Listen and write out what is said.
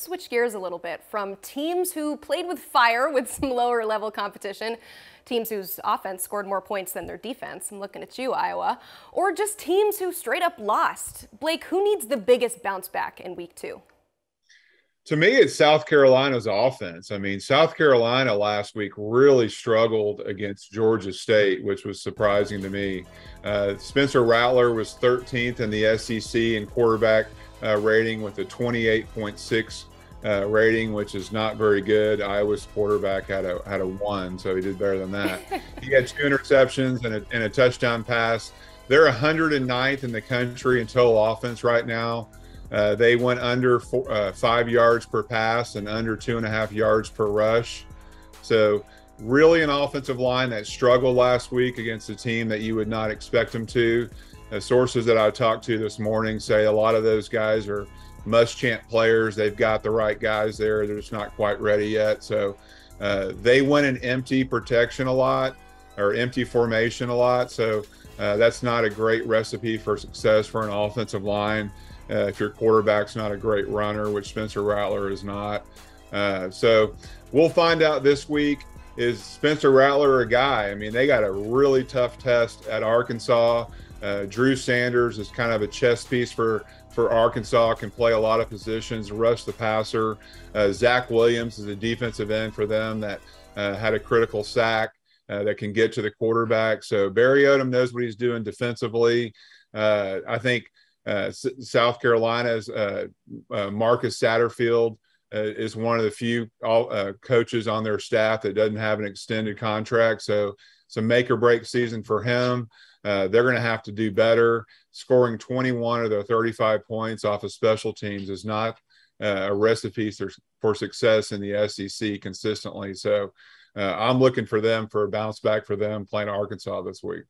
switch gears a little bit from teams who played with fire with some lower level competition, teams whose offense scored more points than their defense. I'm looking at you, Iowa. Or just teams who straight up lost. Blake, who needs the biggest bounce back in week two? To me, it's South Carolina's offense. I mean, South Carolina last week really struggled against Georgia State, which was surprising to me. Uh, Spencer Rattler was 13th in the SEC in quarterback uh, rating with a 28.6 uh, rating, which is not very good. Iowa's quarterback had a had a one, so he did better than that. he had two interceptions and a, and a touchdown pass. They're 109th in the country in total offense right now. Uh, they went under four, uh, five yards per pass and under two and a half yards per rush. So, really, an offensive line that struggled last week against a team that you would not expect them to. The sources that I talked to this morning say a lot of those guys are Muschamp players. They've got the right guys there. They're just not quite ready yet. So uh, they went in empty protection a lot or empty formation a lot. So uh, that's not a great recipe for success for an offensive line. Uh, if your quarterback's not a great runner, which Spencer Rattler is not. Uh, so we'll find out this week. Is Spencer Rattler a guy? I mean, they got a really tough test at Arkansas. Uh, Drew Sanders is kind of a chess piece for for Arkansas, can play a lot of positions, rush the passer. Uh, Zach Williams is a defensive end for them that uh, had a critical sack uh, that can get to the quarterback. So Barry Odom knows what he's doing defensively. Uh, I think uh, S- South Carolina's Marcus Satterfield is one of the few all, coaches on their staff that doesn't have an extended contract. So it's a make or break season for him. Uh, they're going to have to do better. Scoring 21 of their 35 points off of special teams is not uh, a recipe for, for success in the SEC consistently. So uh, I'm looking for them for a bounce back for them playing Arkansas this week.